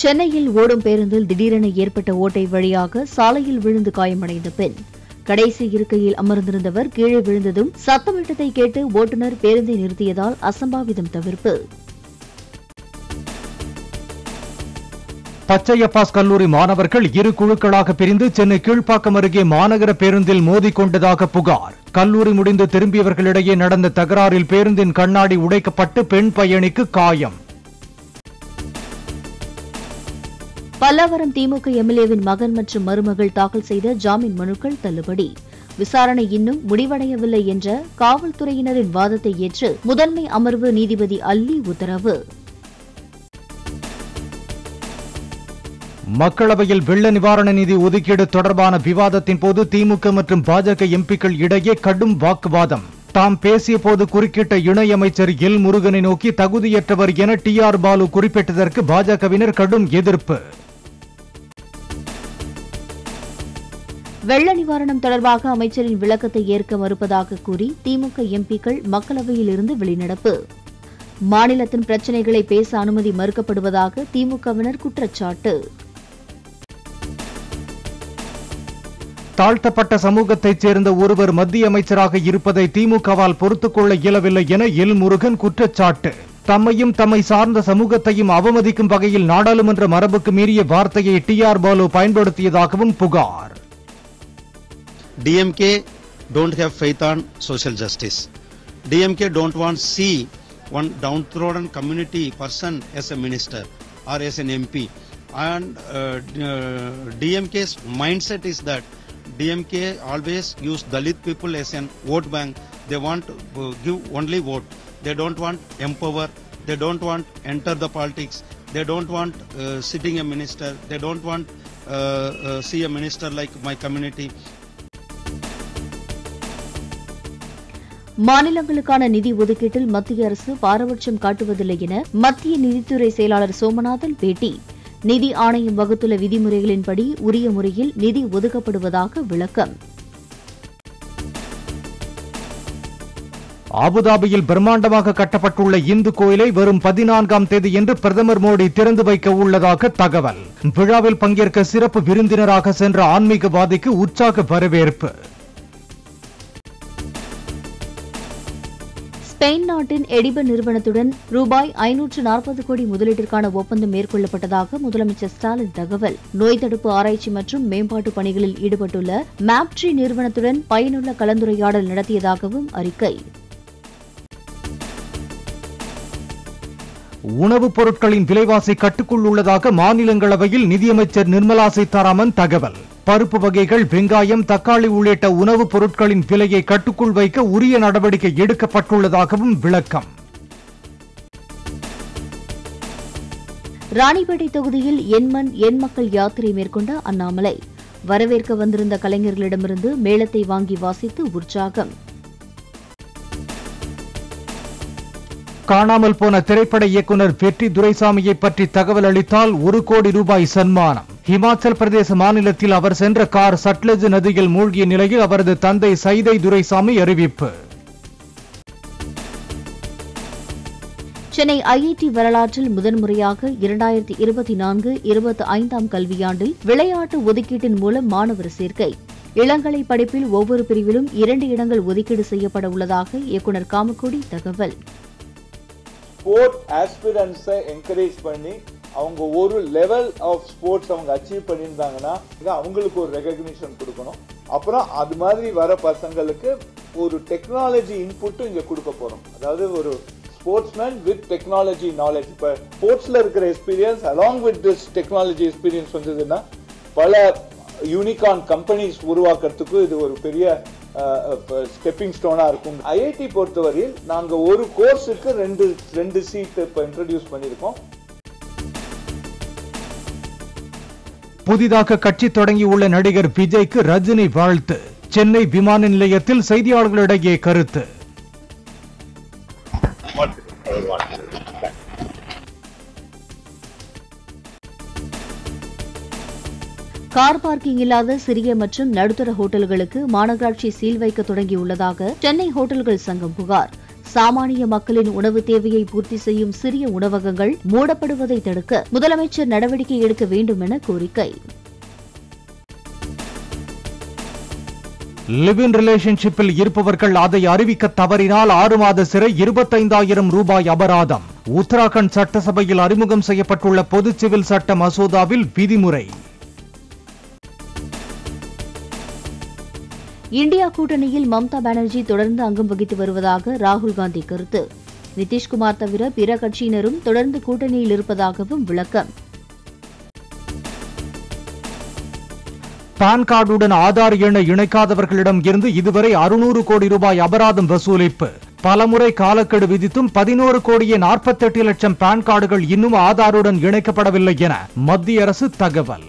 சென்னையில் ஓடும் பேருந்தில் திடீரென ஏற்பட்ட ஓட்டை வழியாக சாலையில் விழுந்து காயமடைந்த பெண். கடைசி இருக்கையில் அமர்ந்திருந்தவர் கீழே விழுந்ததும் சத்தமிட்டத்தை கேட்டு ஓட்டுநர் பேருந்தை நிறுத்தியதால் அசம்பாவிதம் தவிர்ப்பு. பச்சையப்பாஸ் கல்லூரி மாணவர்கள் இரு குழுக்களாக பிரிந்து சென்னை கீழ்ப்பாக்கம் அருகே மாநகர பேருந்தில் மோதிக்கொண்டதாக புகார். கல்லூரி முடிந்து திரும்பியவர்களிடையே நடந்த தகராறில் பேருந்தின் கண்ணாடி உடைக்கப்பட்டு பெண் பயணிக்கு காயம். பல்லாவரம் திமுக எம்எல்ஏவின் மகன் மற்றும் மருமகள் தாக்கல் செய்த ஜாமீன் மனுக்கள் தள்ளுபடி. விசாரணை இன்னும் முடிவடையவில்லை என்ற காவல்துறையினரின் வாதத்தை ஏற்று முதன்மை அமர்வு நீதிபதி அல்லி உத்தரவு. மக்களவையில் வெள்ள நிவாரண நிதி ஒதுக்கீடு தொடர்பான விவாதத்தின் போது திமுக மற்றும் பாஜக எம்பிக்கள் இடையே கடும் வாக்குவாதம். தாம் பேசிய போது குறுக்கிட்ட இணையமைச்சர் எல் முருகனை நோக்கி தகுதியற்றவர் என டி ஆர் பாலு குறிப்பிட்டதற்கு பாஜகவினர் கடும் எதிர்ப்பு. வெள்ள நிவாரணம் தொடர்பாக அமைச்சரின் விளக்கத்தை ஏற்க மறுப்பதாக கூறி திமுக எம்பிக்கள் மக்களவையில் இருந்து வெளிநடப்பு. மாநிலத்தின் பிரச்சினைகளை பேச அனுமதி மறுக்கப்படுவதாக திமுகவினர் குற்றச்சாட்டு. தாழ்த்தப்பட்ட சமூகத்தைச் சேர்ந்த ஒருவர் மத்திய அமைச்சராக இருப்பதை திமுகவால் பொறுத்துக் கொள்ள இயலவில்லை என எல் முருகன் குற்றச்சாட்டு. தம்மையும் தம்மை சார்ந்த சமூகத்தையும் அவமதிக்கும் வகையில் நாடாளுமன்ற மரபுக்கு மீறிய வார்த்தையை டி ஆர் பாலு பயன்படுத்தியதாகவும் புகார். DMK don't have faith on social justice. DMK don't want to see one downtrodden community person as a minister or as an MP. And uh, uh, DMK's mindset is that DMK always use Dalit people as an vote bank. They want to uh, give only vote. They don't want empower. They don't want enter the politics. They don't want uh, sitting a minister. They don't want uh, uh, see a minister like my community. மாநிலங்களுக்கான நிதி ஒதுக்கீட்டில் மத்திய அரசு பாரபட்சம் காட்டுவதில்லை என மத்திய நிதித்துறை செயலாளர் சோமநாதன் பேட்டி. நிதி ஆணையம் வகுத்துள்ள விதிமுறைகளின்படி உரிய முறையில் நிதி ஒதுக்கப்படுவதாக விளக்கம். அபுதாபியில் பிரம்மாண்டமாக கட்டப்பட்டுள்ள இந்து கோயிலை வரும் பதினான்காம் தேதி என்று பிரதமர் மோடி திறந்து வைக்க உள்ளதாக தகவல். விழாவில் பங்கேற்க சிறப்பு விருந்தினராக சென்ற ஆன்மீகவாதிக்கு உற்சாக வரவேற்பு. ஸ்பெயின் நாட்டின் எடிப நிறுவனத்துடன் ரூபாய் ஐநூற்று நாற்பது கோடி முதலீட்டிற்கான ஒப்பந்தம் மேற்கொள்ளப்பட்டதாக முதலமைச்சர் ஸ்டாலின் தகவல். நோய் தடுப்பு ஆராய்ச்சி மற்றும் மேம்பாட்டு பணிகளில் ஈடுபட்டுள்ள மேப்ட்ரி நிறுவனத்துடன் பயனுள்ள கலந்துரையாடல் நடத்தியதாகவும் அறிக்கை. உணவுப் பொருட்களின் விலைவாசி கட்டுக்குள் உள்ளதாக மாநிலங்களவையில் நிதியமைச்சர் நிர்மலா சீதாராமன் தகவல். பருப்பு வகைகள் வெங்காயம் தக்காளி உள்ளிட்ட உணவுப் பொருட்களின் விலையை கட்டுக்குள் வைக்க உரிய நடவடிக்கை எடுக்கப்பட்டுள்ளதாகவும் விளக்கம். ராணிப்பேட்டை தொகுதியில் எண்மண் எண் மக்கள் யாத்திரை மேற்கொண்ட அண்ணாமலை. வரவேற்க வந்திருந்த கலைஞர்களிடமிருந்து மேளத்தை வாங்கி வாசித்து உற்சாகம். காணாமல் போன திரைப்பட இயக்குனர் வெற்றி துரைசாமியை பற்றி தகவல் அளித்தால் ஒரு கோடி ரூபாய் சன்மானம். இமாச்சல் பிரதேச மாநிலத்தில் அவர் சென்ற கார் சட்லஜ் நதியில் மூழ்கிய நிலையில் அவரது தந்தை சைதை துரைசாமி அறிவிப்பு. சென்னை ஐஐடி வரலாற்றில் முதன்முறையாக இரண்டாயிரத்தி இருபத்தி நான்கு இருபத்தி ஐந்தாம் கல்வியாண்டில் விளையாட்டு ஒதுக்கீட்டின் மூலம் மாணவர் சேர்க்கை. இளங்கலை படிப்பில் ஒவ்வொரு பிரிவிலும் இரண்டு இடங்கள் ஒதுக்கீடு செய்யப்பட உள்ளதாக இயக்குநர் காமக்கோடி தகவல். ஸ்போர்ட் ஆஸ்பிரன்ஸை என்கரேஜ் பண்ணி அவங்க ஒரு லெவல் ஆஃப் ஸ்போர்ட்ஸ் அவங்க அச்சீவ் பண்ணியிருந்தாங்கன்னா அவங்களுக்கு ஒரு ரெகக்னிஷன் கொடுக்கணும். அப்புறம் அது மாதிரி வர பசங்களுக்கு ஒரு டெக்னாலஜி இன்புட்டும் இங்கே கொடுக்க போகிறோம் அதாவது ஒரு ஸ்போர்ட்ஸ்மேன் வித் டெக்னாலஜி நாலேஜ் இப்போ ஸ்போர்ட்ஸில் இருக்கிற experience along with this technology experience வந்ததுன்னா பல யூனிகான் கம்பெனிஸ் உருவாக்குறதுக்கு இது ஒரு பெரிய ஸ்டெப்பிங் ஸ்டோனா இருக்கும். ஐஐடி பொறுத்தவரையில் நாங்க ஒரு கோர்ஸுக்கு ரெண்டு ரெண்டு சீட் இப்போ இன்ட்ரடியூஸ் பண்ணியிருக்கோம். புதிதாக கட்சி தொடங்கியுள்ள நடிகர் விஜய்க்கு ரஜினி வாழ்த்து. சென்னை விமான நிலையத்தில் செய்தியாளர்களிடையே கருத்து. கார் பார்க்கிங் இல்லாத சிறிய மற்றும் நடுத்தர ஹோட்டல்களுக்கு மாநகராட்சி சீல் வைக்க தொடங்கியுள்ளதாக சென்னை ஹோட்டல்கள் சங்கம் புகார். சாமானிய மக்களின் உணவு தேவையை பூர்த்தி செய்யும் சிறிய உணவகங்கள் மூடப்படுவதை தடுக்க முதலமைச்சர் நடவடிக்கை எடுக்க வேண்டும் என கோரிக்கை. லிவ் இன் ரிலேஷன்ஷிப்பில் இருப்பவர்கள் அதை அறிவிக்க தவறினால் ஆறு மாத சிறை இருபத்தைந்தாயிரம் ரூபாய் அபராதம். உத்தராகண்ட் சட்டசபையில் அறிமுகம் செய்யப்பட்டுள்ள பொது சிவில் சட்ட மசோதாவில் விதிமுறை. இந்தியா கூட்டணியில் மம்தா பானர்ஜி தொடர்ந்து அங்கம் வகித்து வருவதாக ராகுல் காந்தி கருத்து. நிதிஷ்குமார் தவிர பிற கட்சியினரும் தொடர்ந்து கூட்டணியில் இருப்பதாகவும் விளக்கம். பான் கார்டுடன் ஆதார் எண்ணை இணைக்காதவர்களிடம் இருந்து இதுவரை அறுநூறு கோடி ரூபாய் அபராதம் வசூலிப்பு. பலமுறை காலக்கெடு விதித்தும் பதினோரு கோடியே நாற்பத்தெட்டு லட்சம் பான் கார்டுகள் இன்னும் ஆதாருடன் இணைக்கப்படவில்லை என மத்திய அரசு தகவல்.